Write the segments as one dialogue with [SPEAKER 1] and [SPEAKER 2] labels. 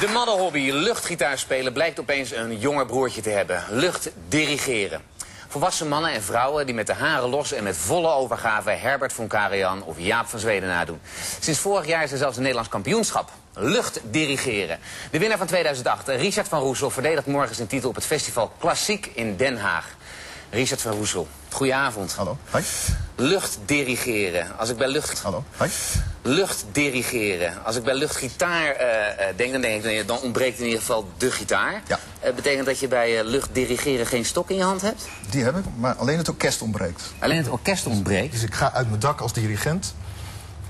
[SPEAKER 1] De maddenhobby luchtgitaar spelen blijkt opeens een jonger broertje te hebben. Luchtdirigeren. Volwassen mannen en vrouwen die met de haren los en met volle overgave Herbert von Karajan of Jaap van Zweden nadoen. Sinds vorig jaar is er zelfs een Nederlands kampioenschap. Luchtdirigeren. De winnaar van 2008, Richard van Roesel, verdedigt morgen zijn titel op het festival Klassiek in Den Haag. Richard van Roesel, goedenavond.
[SPEAKER 2] Hallo. Hoi.
[SPEAKER 1] Luchtdirigeren. Als ik bij lucht...
[SPEAKER 2] Hallo. Hoi.
[SPEAKER 1] Luchtdirigeren. Als ik bij luchtgitaar eh, eh, denk, dan denk ik, dan ontbreekt in ieder geval de gitaar.
[SPEAKER 2] Ja.
[SPEAKER 1] Eh, betekent dat je bij eh, luchtdirigeren geen stok in je hand hebt?
[SPEAKER 2] Die heb ik, maar alleen het orkest ontbreekt.
[SPEAKER 1] Alleen het orkest ontbreekt.
[SPEAKER 2] Dus ik ga uit mijn dak als dirigent.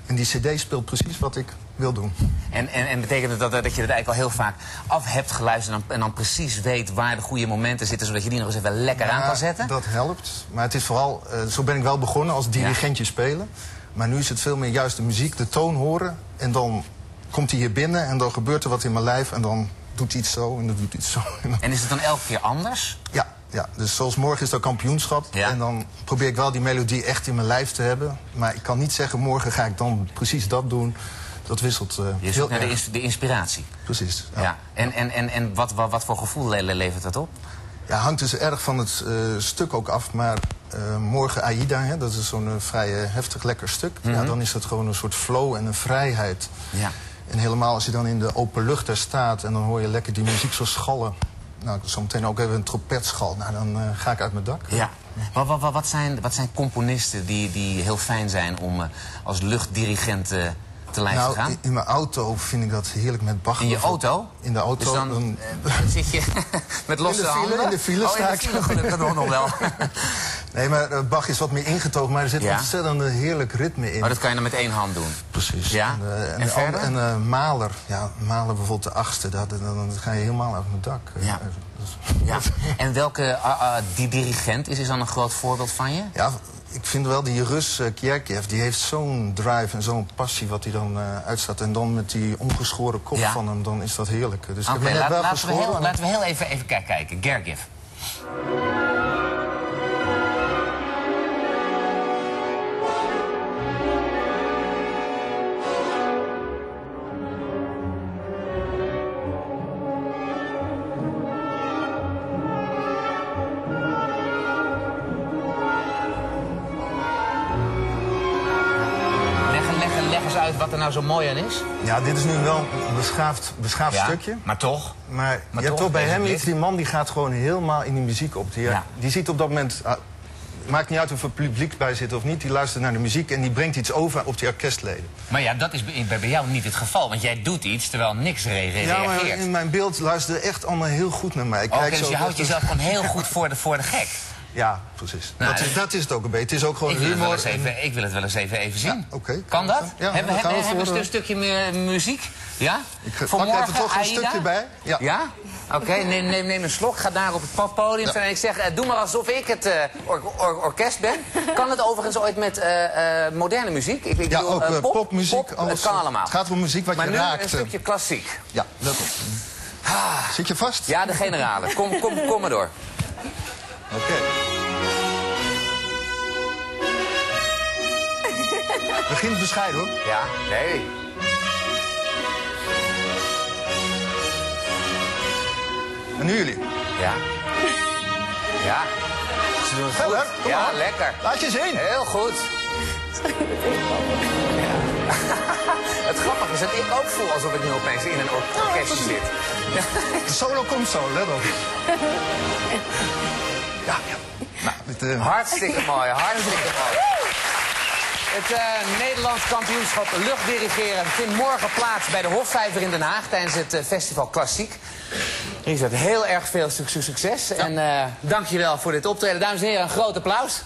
[SPEAKER 2] En die cd speelt precies wat ik wil doen.
[SPEAKER 1] En, en, en betekent het dat, dat je het eigenlijk al heel vaak af hebt geluisterd... En dan, en dan precies weet waar de goede momenten zitten... zodat je die nog eens even lekker aan kan zetten?
[SPEAKER 2] Dat helpt. Maar het is vooral, eh, zo ben ik wel begonnen als dirigentje spelen. Maar nu is het veel meer juist de muziek, de toon horen. En dan komt hij hier binnen en dan gebeurt er wat in mijn lijf. En dan doet hij iets zo en dan doet hij iets zo. En
[SPEAKER 1] is het dan elke keer anders?
[SPEAKER 2] Ja, ja, dus zoals morgen is dat kampioenschap.
[SPEAKER 1] Ja.
[SPEAKER 2] En dan probeer ik wel die melodie echt in mijn lijf te hebben. Maar ik kan niet zeggen, morgen ga ik dan precies dat doen. Dat wisselt eh,
[SPEAKER 1] Je
[SPEAKER 2] heel
[SPEAKER 1] naar de,
[SPEAKER 2] erg.
[SPEAKER 1] ins- de inspiratie.
[SPEAKER 2] Precies.
[SPEAKER 1] Ja.
[SPEAKER 2] Ja.
[SPEAKER 1] En, en, en, en wat, wat, wat voor gevoel le- le- levert dat op?
[SPEAKER 2] Ja, hangt dus erg van het eh, stuk ook af. Maar eh, morgen Aida, hè, dat is zo'n eh, vrij heftig lekker stuk. ja, dan is dat gewoon een soort flow en een vrijheid.
[SPEAKER 1] Mhm. Ja.
[SPEAKER 2] En helemaal als je dan in de open lucht daar staat en dan hoor je lekker die muziek zo schallen. Nou, zometeen ook even een trompetschal. Nou, dan ga ik uit mijn dak.
[SPEAKER 1] Ja. Wat, wat, wat, wat, zijn, wat zijn componisten die, die heel fijn zijn om als luchtdirigent eh, te lijf te
[SPEAKER 2] Nou, in, mijn auto vind ik dat heerlijk met Bach.
[SPEAKER 1] In je auto?
[SPEAKER 2] In de auto.
[SPEAKER 1] Dus dan,
[SPEAKER 2] dan-
[SPEAKER 1] eh, zit je met losse
[SPEAKER 2] In de file,
[SPEAKER 1] handen?
[SPEAKER 2] in de file
[SPEAKER 1] oh,
[SPEAKER 2] sta ik
[SPEAKER 1] nog nog wel.
[SPEAKER 2] Nee, maar eh, Bach is wat meer ingetogen, maar er zit
[SPEAKER 1] Ja?
[SPEAKER 2] een ontzettend een heerlijk ritme in.
[SPEAKER 1] Maar dat kan je dan met één hand doen.
[SPEAKER 2] Precies.
[SPEAKER 1] Ja?
[SPEAKER 2] En, eh,
[SPEAKER 1] En
[SPEAKER 2] de
[SPEAKER 1] verder?
[SPEAKER 2] En eh, Mahler, ja, Mahler bijvoorbeeld de achtste, dat, dan, dan ga je helemaal uit mijn dak.
[SPEAKER 1] Ja.
[SPEAKER 2] eh, dus-
[SPEAKER 1] Ja. En welke die dirigent is, is dan een groot voorbeeld van je?
[SPEAKER 2] Ja, ik vind wel die Rus uh, Kierkev, die heeft zo'n drive en zo'n passie wat hij dan eh, uitstaat. En dan met die ongeschoren kop
[SPEAKER 1] Ja.
[SPEAKER 2] van hem, dan is dat heerlijk. Dus ik heb
[SPEAKER 1] laat-
[SPEAKER 2] wel
[SPEAKER 1] laten, we heel, laten we heel even, even kijken. kijken. Gergiev. Uit wat er nou zo mooi aan is.
[SPEAKER 2] Ja, dit is nu wel een beschaafd, beschaafd stukje.
[SPEAKER 1] Maar toch.
[SPEAKER 2] Maar,
[SPEAKER 1] Maar
[SPEAKER 2] je hebt
[SPEAKER 1] toch,
[SPEAKER 2] bij hem iets, die man die gaat gewoon helemaal in die muziek op. Die,
[SPEAKER 1] Ja.
[SPEAKER 2] die ziet op dat moment, ah, maakt niet uit of er publiek bij zit of niet, die luistert naar de muziek en die brengt iets over op die orkestleden.
[SPEAKER 1] Maar ja, dat is bij, bij- jou niet het geval. Want jij doet iets terwijl niks re re-
[SPEAKER 2] Ja, maar
[SPEAKER 1] reageert.
[SPEAKER 2] in mijn beeld luisteren echt allemaal heel goed naar mij. Ik
[SPEAKER 1] Oké,
[SPEAKER 2] kijk
[SPEAKER 1] dus je houdt jezelf gewoon heel goed voor de, voor de gek.
[SPEAKER 2] Ja, precies.
[SPEAKER 1] Nou,
[SPEAKER 2] dat, is, dat is het ook een beetje. Het is ook gewoon
[SPEAKER 1] Ik wil, het wel
[SPEAKER 2] humor.
[SPEAKER 1] eens even, ik wil het wel eens even, even zien.
[SPEAKER 2] Ja.
[SPEAKER 1] Kan dat?
[SPEAKER 2] Ja,
[SPEAKER 1] hebben
[SPEAKER 2] we
[SPEAKER 1] hebben een
[SPEAKER 2] eh,
[SPEAKER 1] stukje meer muziek? Ja?
[SPEAKER 2] Ik pak even toch een
[SPEAKER 1] Aida?
[SPEAKER 2] stukje bij. Ja.
[SPEAKER 1] Ja? Oké, neem, neem, neem een slok. Ga daar op het po- podium staan. En ik zeg, eh, doe maar alsof ik het eh, or- or- orkest ben. Kan het overigens ooit met eh, eh, moderne muziek? Ik, ik
[SPEAKER 2] Ja,
[SPEAKER 1] bedoel,
[SPEAKER 2] ook
[SPEAKER 1] eh,
[SPEAKER 2] eh,
[SPEAKER 1] pop,
[SPEAKER 2] popmuziek.
[SPEAKER 1] pop,
[SPEAKER 2] alles.
[SPEAKER 1] het kan allemaal.
[SPEAKER 2] Het gaat om muziek wat
[SPEAKER 1] maar
[SPEAKER 2] je
[SPEAKER 1] nu
[SPEAKER 2] raakt.
[SPEAKER 1] een stukje klassiek.
[SPEAKER 2] Ja, let op. Zit je vast?
[SPEAKER 1] Ja, de generale. Kom, kom, kom maar door.
[SPEAKER 2] Oké. Begint bescheiden hoor.
[SPEAKER 1] Ja, nee.
[SPEAKER 2] En nu jullie.
[SPEAKER 1] Ja. Ja. Ze doen het goed.
[SPEAKER 2] kom
[SPEAKER 1] ja,
[SPEAKER 2] maar.
[SPEAKER 1] lekker.
[SPEAKER 2] Laat je zien.
[SPEAKER 1] Heel goed. Ja. Het grappige is dat ik ook voel alsof ik nu opeens in een or- orkestje zit.
[SPEAKER 2] De solo komt zo, let op. Ja, ja. Nou, eh,
[SPEAKER 1] Hartstikke mooi, hartstikke mooi. Het eh, Nederlands kampioenschap luchtdirigeren vindt morgen plaats bij de Hofvijver in Den Haag tijdens het eh, festival Klassiek. Richard, heel erg veel suc- succes. En eh dankjewel voor dit optreden. Dames en heren, een groot applaus.